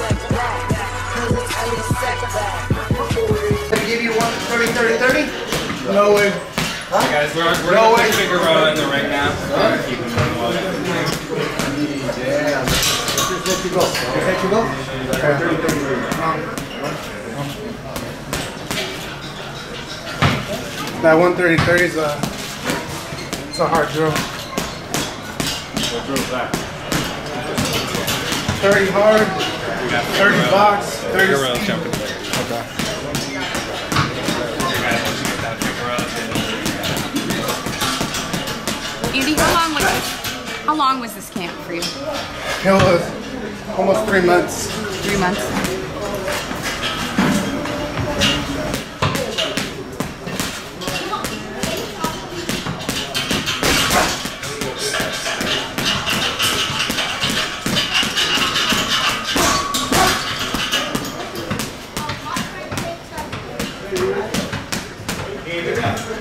step back. Cause it's only setback. I give you one 30, 30, 30? No way. Hey guys, we're, we're No gonna way. put Figueroa in the ring now. We're gonna keep him in the. Damn. Just let you go. Just let you go? That 130 30 is a, it's a hard drill. What drove that? 30 hard, We got 30 box, 30 Figueroa speed. jumping. Okay. Hey guys, once you get that Figueroa in, Andy, how long was this? How long was this camp for you? It was almost three months. Three months. gelir ya.